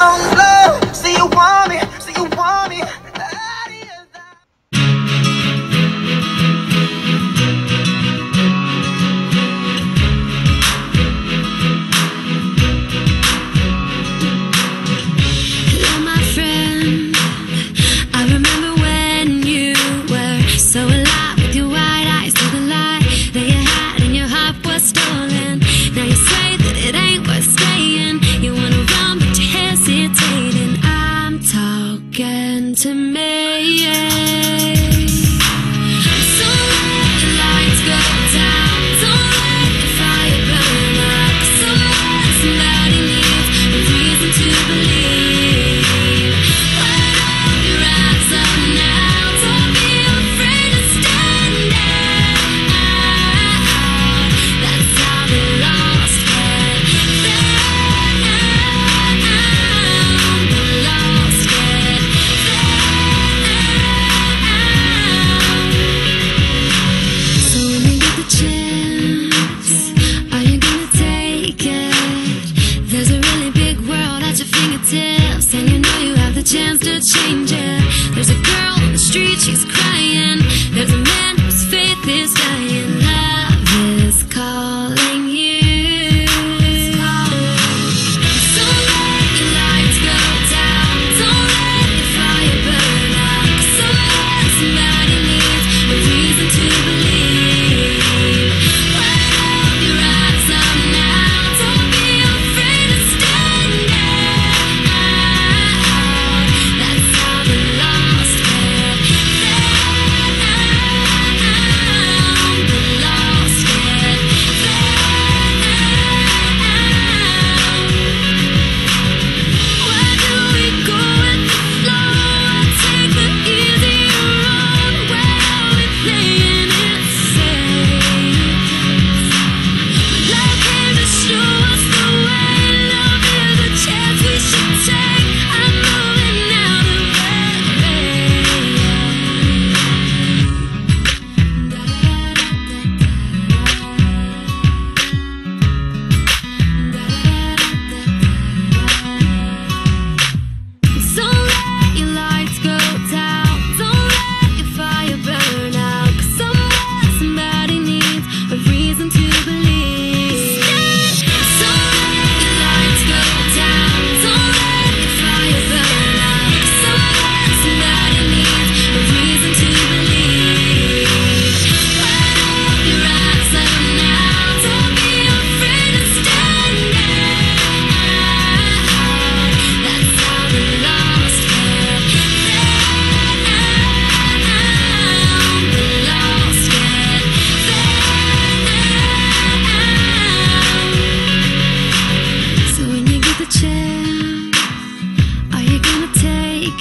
long love. And you know you have the chance to change it. There's a girl on the street, she's crying.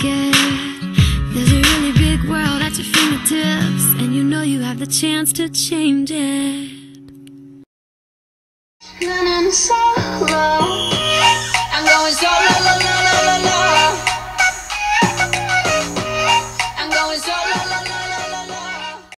There's a really big world at your fingertips And you know you have the chance to change it.